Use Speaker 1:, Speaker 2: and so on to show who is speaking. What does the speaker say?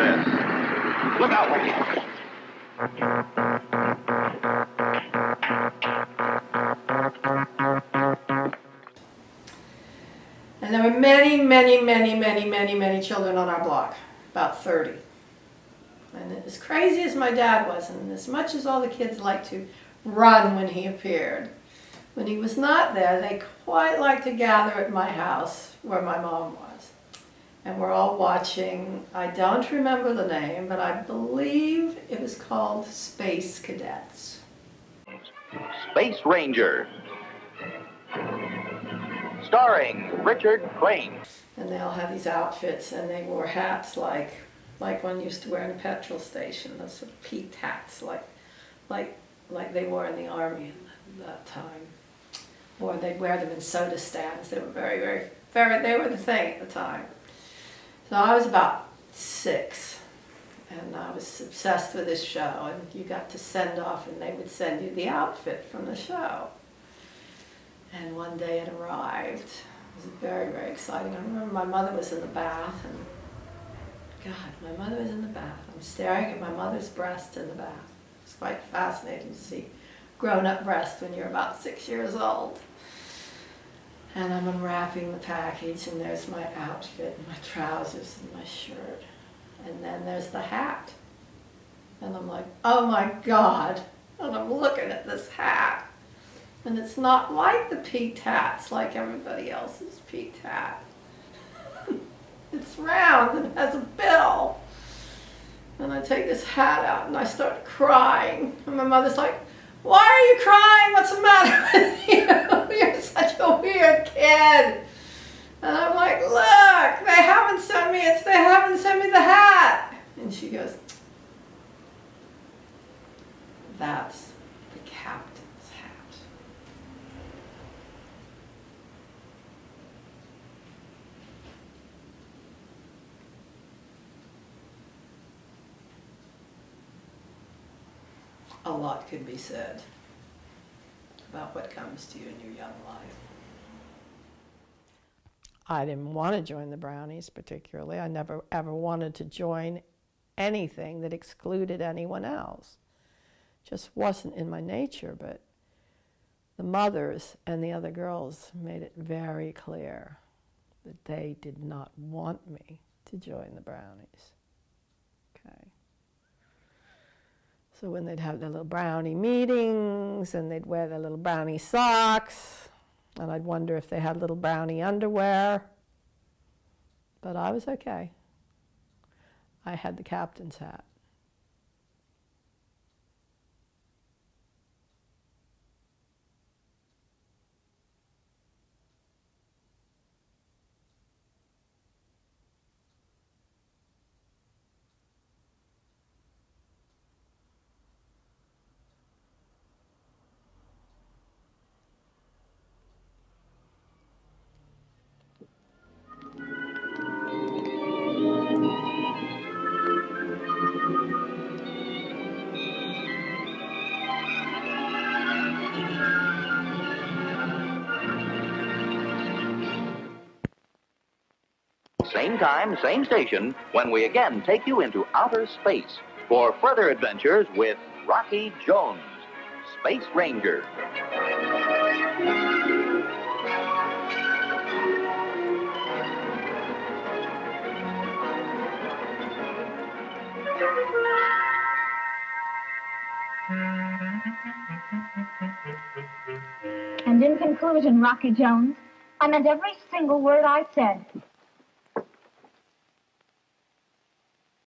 Speaker 1: Look out, Ricky.
Speaker 2: And there were many, many, many, many, many, many children on our block, about 30. And as crazy as my dad was, and as much as all the kids liked to run when he appeared, when he was not there, they quite liked to gather at my house where my mom was. And we're all watching, I don't remember the name, but I believe it was called Space Cadets.
Speaker 1: Space Ranger. Starring Richard Crane.
Speaker 2: And they all had these outfits and they wore hats like like one used to wear in a petrol station, those sort of peaked hats like like like they wore in the army at that time. Or they'd wear them in soda stands. They were very, very very they were the thing at the time. So I was about six and I was obsessed with this show and you got to send off and they would send you the outfit from the show. And one day it arrived. It was very, very exciting. I remember my mother was in the bath, and God, my mother was in the bath. I'm staring at my mother's breast in the bath. It's quite fascinating to see grown-up breast when you're about six years old. And I'm unwrapping the package, and there's my outfit, and my trousers, and my shirt. And then there's the hat. And I'm like, oh my God. And I'm looking at this hat. And it's not like the peaked hats like everybody else's peaked hat. it's round and has a bill. And I take this hat out and I start crying. And my mother's like, why are you crying? What's the matter with you? You're such a weird kid. And I'm like, look, they haven't sent me, it's they haven't sent me the hat. And she goes, that's the captain's hat. A lot could be said about what comes to you in your young life. I didn't want to join the Brownies particularly. I never ever wanted to join anything that excluded anyone else. Just wasn't in my nature, but the mothers and the other girls made it very clear that they did not want me to join the Brownies. Okay. So when they'd have their little brownie meetings and they'd wear their little brownie socks, and I'd wonder if they had little brownie underwear. But I was okay. I had the captain's hat.
Speaker 1: Same time, same station, when we again take you into outer space for further adventures with Rocky Jones, Space Ranger.
Speaker 3: And in conclusion, Rocky Jones, I meant every single word I said.